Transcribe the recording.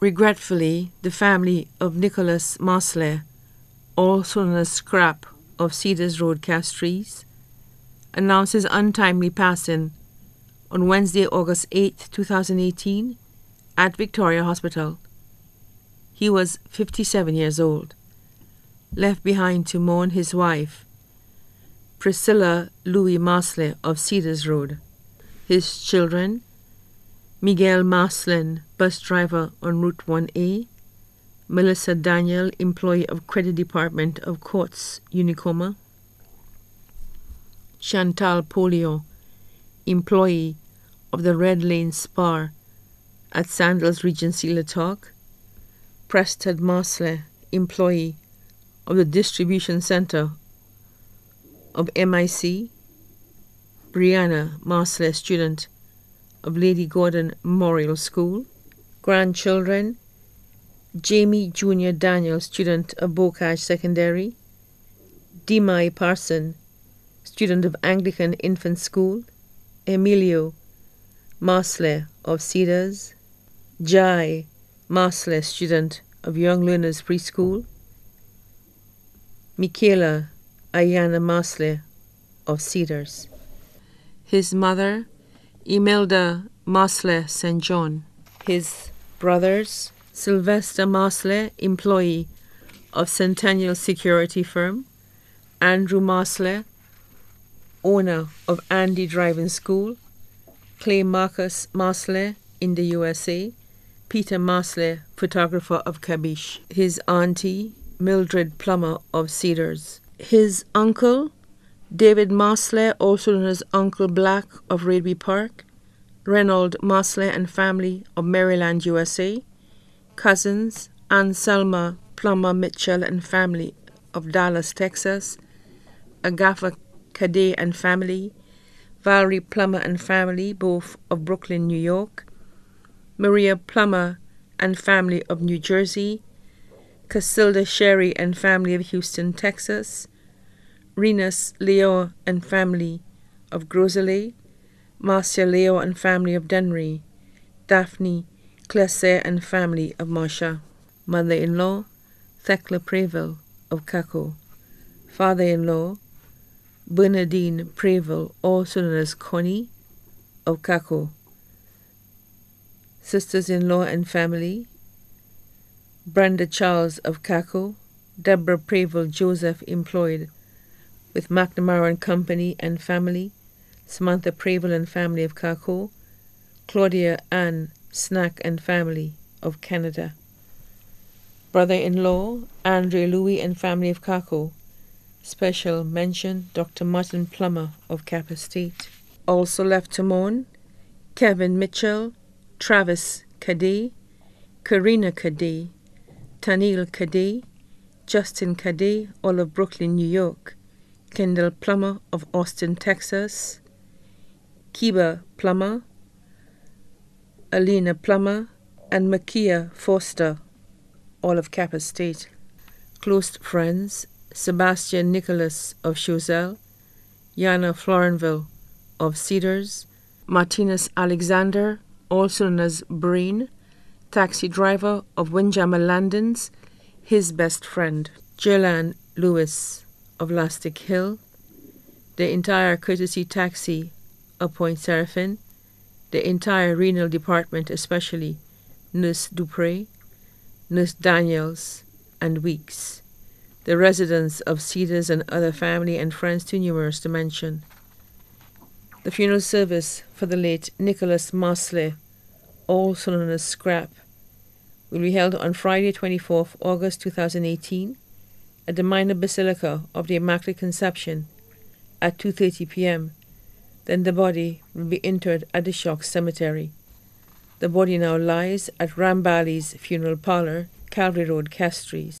Regretfully, the family of Nicholas Marcellin, also known as Scrap of Cedars Road, cast Castries, announces untimely passing on Wednesday, August 8, 2018, at Victoria Hospital. He was 57 years old, left behind to mourn his wife, Priscilla Louis Marcellin of Cedars Road, his children, Miguel Marcellin, bus driver on Route 1A, Melissa Daniel, employee of Credit Department of Courts, Unicomer, Chantal Polio, employee of the Red Lane Spa at Sandals Regency Talk, Preston Marcellin, employee of the Distribution Center of MIC, Brianna Marcellin, student of Lady Gordon Memorial School, grandchildren, Jamie Jr. Daniel, student of Bocage Secondary, Demai Parson, student of Anglican Infant School, Emilio Marcellin of Cedars, Jai Marcellin, student of Young Learners Preschool, Michaela Ayana Marcellin of Cedars. His mother, Imelda Marcellin St. John. His brothers, Sylvester Marcellin, employee of Centennial Security Firm, Andrew Marcellin, owner of Andy Driving School, Clay Marcus Marcellin in the USA, Peter Marcellin, photographer of Kabish, his auntie, Mildred Plummer of Cedars, his uncle, David Marcellin, also known as Uncle Black of Radby Park, Reynold Marcellin and family of Maryland, USA, cousins, Anselma Plummer Mitchell and family of Dallas, Texas, Agatha Cadet and family, Valerie Plummer and family, both of Brooklyn, New York, Maria Plummer and family of New Jersey, Casilda Sherry and family of Houston, Texas, Renus Leo and family of Gros Islet, Marcia Leo and family of Dennery, Daphne Classet and family of Marsha, mother-in-law Thekla Preville of Caco, father-in-law Bernardine Preville, also known as Connie of Caco, sisters-in-law and family Brenda Charles of Caco, Deborah Preville Joseph employed with McNamara and Company and family, Samantha Preville and family of Caco, Claudia Ann Snack and family of Canada. Brother-in-law Andre Louis and family of Caco. Special mention Dr. Martin Plummer of Cap Estate. Also left to mourn Kevin Mitchell, Travis Cadet, Karina Cadet, Tanil Cadet, Justin Cadet, all of Brooklyn, New York, Kendall Plummer of Austin, Texas, Kiba Plummer, Alina Plummer, and Makia Foster, all of Cap Estate. Close friends, Sebastian Nicholas of Choiseul, Yana Florenville of Cedars, Martinez Alexander, also known as Breen, taxi driver of Windjammer Landings, his best friend, Jerlan Lewis of Lastic Hill, the entire courtesy taxi of Pointe Seraphine, the entire renal department, especially Nurse Dupre, Nurse Daniels, and Weeks, the residents of Cedars and other family and friends too numerous to mention. The funeral service for the late Nicholas Marcellin, also known as Scrap, will be held on Friday, 24th August 2018 at the Minor Basilica of the Immaculate Conception at 2:30 p.m. Then the body will be interred at the Choc Cemetery. The body now lies at Rambali's funeral parlor, Calvary Road, Castries.